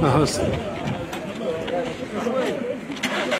Nossa.